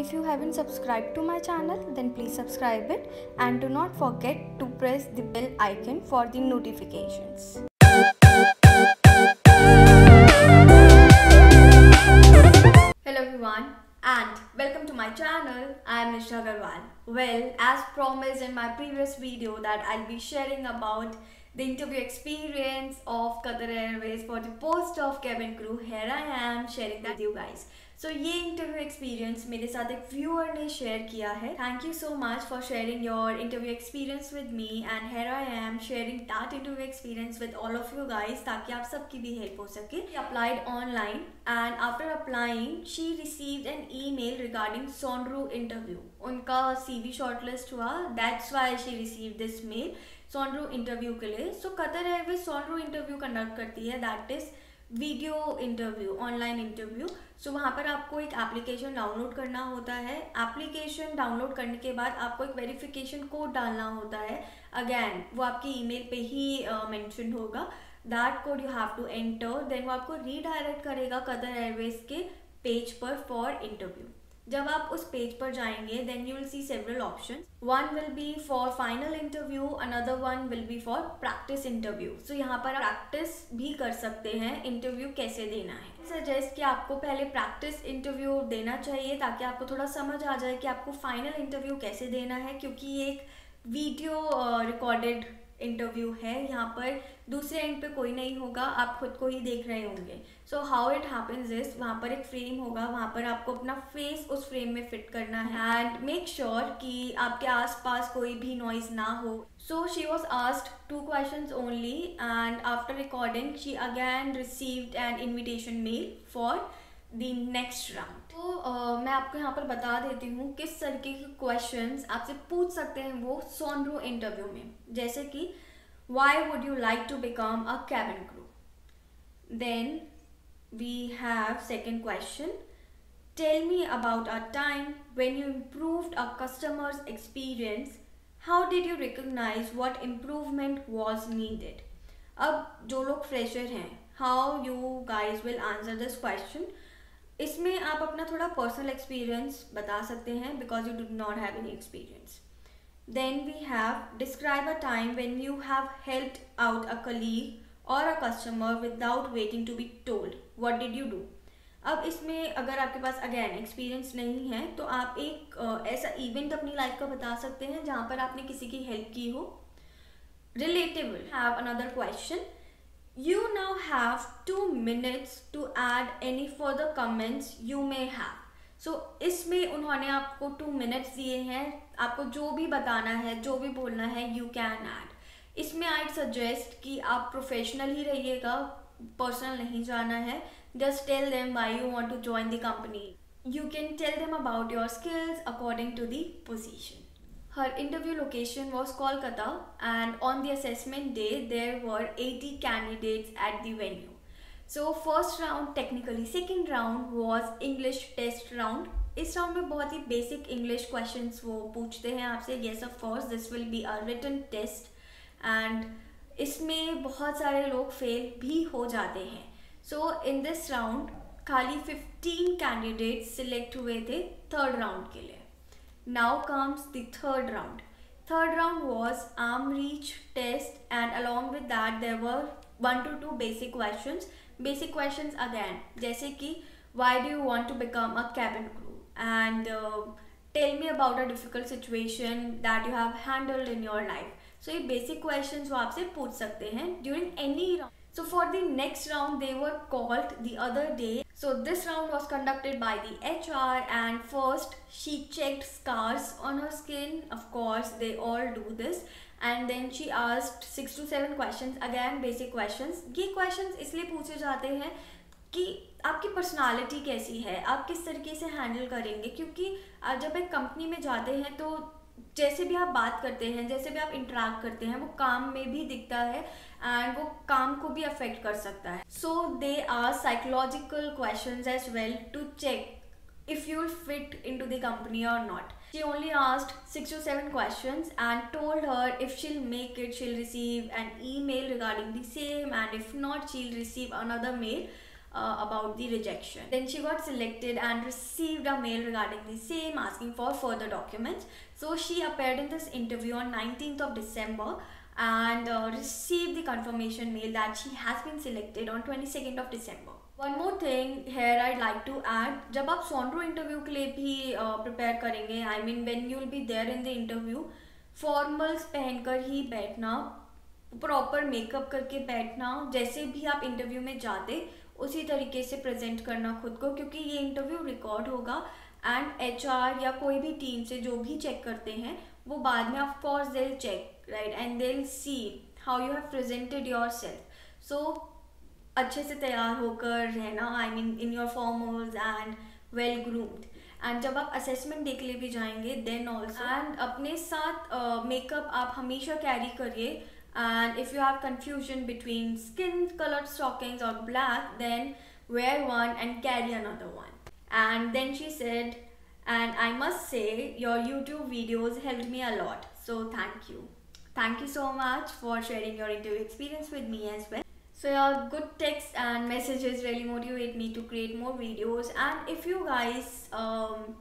If you haven't subscribed to my channel, then please subscribe it and do not forget to press the bell icon for the notifications. Hello everyone and welcome to my channel. I am Nisha Agarwal. Well, as promised in my previous video that I'll be sharing about the interview experience of Qatar Airways for the post of cabin crew. Here I am sharing that with you guys. सो ये interview experience मेरे साथ एक viewer ने share किया है thank you so much for sharing your interview experience with me and here I am sharing that interview experience with all of you guys ताकि आप सबकी भी हेल्प हो सके applied online and after applying she received an email regarding Sonru interview उनका C V shortlist हुआ that's why she receive this mail Sonru interview के लिए। So Qatar Airways Sonru interview conduct करती है। That is video interview online interview so वहाँ पर आपको एक एप्लीकेशन डाउनलोड करना होता है। एप्लीकेशन डाउनलोड करने के बाद आपको एक वेरिफिकेशन कोड डालना होता है। अगैन वो आपकी ईमेल पे ही मेंशन uh, होगा। That code you have to enter then वो आपको रीडायरेक्ट करेगा कदर एयरवेज के पेज पर फॉर इंटरव्यू जब आप उस पेज पर जाएँगे then you will see several option one will be for final interview another one will be for practice interview so यहाँ पर प्रैक्टिस भी कर सकते हैं इंटरव्यू कैसे देना है। सजेस्ट कि आपको पहले प्रैक्टिस इंटरव्यू देना चाहिए, ताकि आपको थोड़ा समझ आ जाए कि आपको फाइनल इंटरव्यू कैसे देना है, क्योंकि ये एक वीडियो रिकॉर्डेड इंटरव्यू है, यहाँ पर दूसरे एंड पे कोई नहीं होगा, आप खुद को ही देख रहे होंगे। So how it happens is वहाँ पर एक फ्रेम होगा, वहाँ पर आपको अपना फेस उस फ्रेम में फिट करना है। एंड मेक श्योर कि आपके आसपास कोई भी नॉइज़ ना हो। So she was asked to question only and after recording she again received an invitation mail for the next round तो uh, मैं आपको यहाँ पर बता देती हूँ किस तरीके के क्वेश्चंस आपसे पूछ सकते हैं वो सोनरू इंटरव्यू में। जैसे कि why would you like to become a cabin crew then we have second question tell me about a time when you improved a customers experience how did you recognise what improvement was needed अब जो लोग fresher हैं how you guys will answer this question इसमें आप अपना थोड़ा personal experience बता सकते हैं because you do not have any experience then we have describe a time when you have help out a colleague or a customer without waiting to be told what did you do अब इसमें अगर आपके पास again experience नहीं है तो आप एक ऐसा इवेंट अपनी लाइफ का बता सकते हैं जहाँ पर आपने किसी की हेल्प की हो. Relatable have another question You now have two minutes to add any further comments you may have. So so, इसमें उन्होंने आपको टू मिनट्स दिए हैं। आपको जो भी बताना है जो भी बोलना है यू कैन ऐड इसमें आई सजेस्ट कि आप प्रोफेशनल ही रहिएगा पर्सनल नहीं जाना है। Just tell them why you want to join the company you can tell them about your skills according to the position Her interview location was Kolkata and on the assessment day there were 80 candidates at the venue. So first round technically, second round was English test round. इस round में बहुत ही basic English questions वो पूछते हैं आपसे yes of course this will be a written test and इसमें बहुत सारे लोग फेल भी हो जाते हैं सो इन दिस राउंड खाली 15 कैंडिडेट सिलेक्ट हुए थे थर्ड राउंड के लिए Now comes the third round. Third round was arm reach test and along with that there were one to two basic questions. Basic questions again जैसे कि why do you want to become a cabin crew and uh, tell me about a difficult situation that you have handled in your life. So ये basic questions वो आपसे पूछ सकते हैं during any round. So for the next round, they were called the other day. So this round was conducted by the HR and first she checked scars on her skin. Of course, they all do this. And then she asked six to seven questions. Again, basic questions. ये questions इसलिए पूछे जाते हैं कि आपकी personality कैसी है आप किस तरीके से हैंडल करेंगे क्योंकि जब एक कंपनी में जाते हैं तो जैसे भी आप बात करते हैं, जैसे भी आप इंटरेक्ट करते हैं, वो काम में भी दिखता है एंड वो काम को भी अफेक्ट कर सकता है। So they are psychological question as well to check if you fit in to the company or not she only asked six to seven question and told her if she'll make it she'll receive an email regarding the same and if not she'll receive another mail uh, about the rejection. Then she got selected and received a mail regarding the same asking for further documents. So she appeared in this interview on 19th of December and uh, received the confirmation mail that she has been selected on 22nd of December. One more thing here I like to add जब आप सोनरो interview के लिए भी prepare uh, करेंगे I mean when you will be there in the interview formals पहनकर ही बैठना proper makeup करके बैठना जैसे भी आप इंटरव्यू में जाते उसी तरीके से प्रेजेंट करना खुद को क्योंकि ये इंटरव्यू रिकॉर्ड होगा एंड एचआर या कोई भी टीम से जो भी चेक करते हैं वो बाद में of course they check right and they see how you have presented yourself so अच्छे से तैयार होकर रहना I mean in your formals and well groomed and जब आप असेसमेंट देख ले भी जाएँगे देन ऑल्सो एंड अपने साथ मेकअप uh, आप हमेशा कैरी करिए। And if you have confusion between skin colored stockings or black then wear one and carry another one. And then she said and i must say your youtube videos helped me a lot. So thank you. Thank you so much for sharing your interview experience with me as well. So your good texts and messages really motivate me to create more videos. And if you guys um,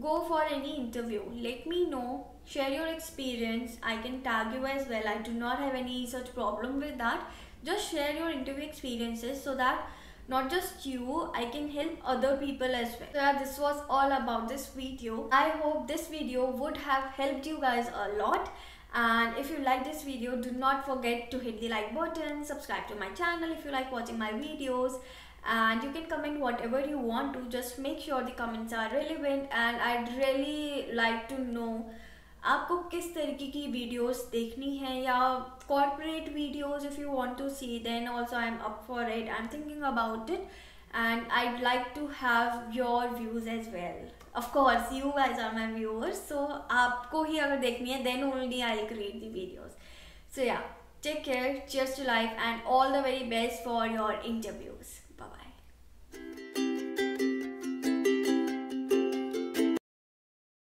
go for any interview. Let me know. Share your experience. I can tag you as well. I do not have any such problem with that. Just share your interview experiences so that not just you i can help other people as well. So yeah, this was all about this video. I hope this video would have helped you guys a lot. And if you like this video do not forget to hit the like button subscribe to my channel if you like watching my videos and you can comment whatever you want to just make sure the comments are relevant and i'd really like to know आपको किस तरीके की videos देखनी है या corporate videos if you want to see then also I am up for it I am thinking about it and I'd like to have your views as well. Of course, you guys are my viewers, so आपको ही अगर देखनी है then only I'll create the videos. So yeah, take care, cheers to life and all the very best for your interviews. Bye bye.